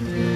Mm-hmm.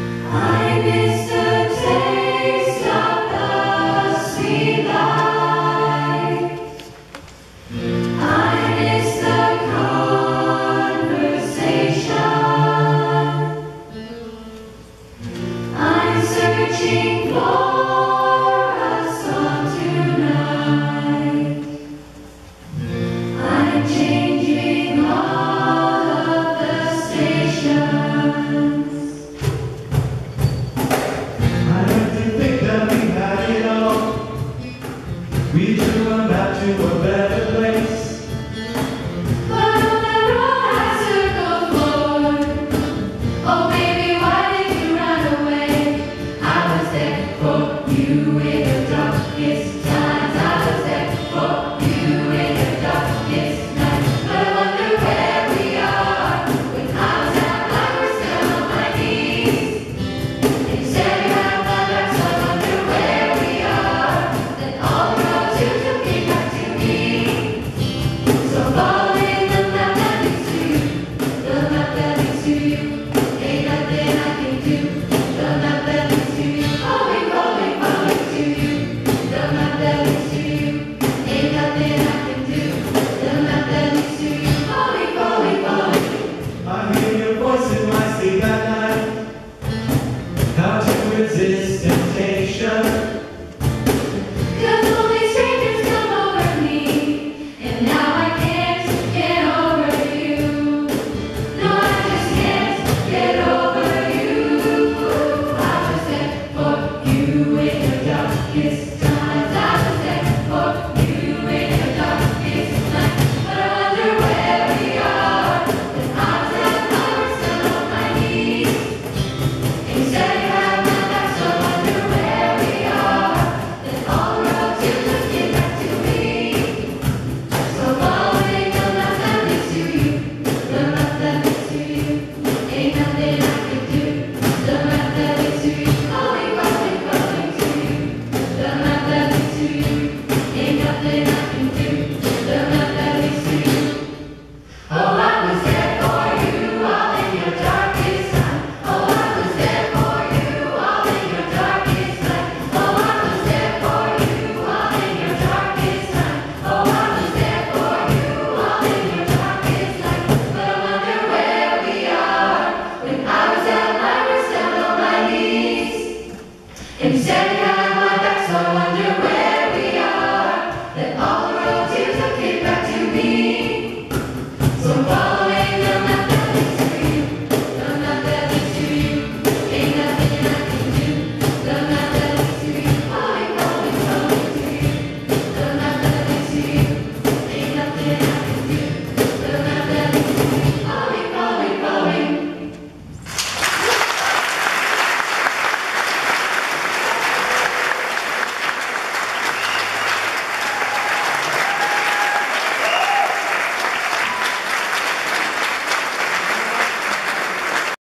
you in the darkest Isaiah.